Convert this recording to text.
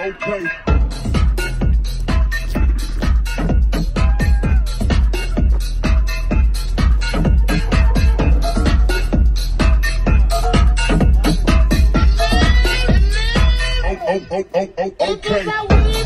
Okay. Oh, oh, oh, oh, oh okay.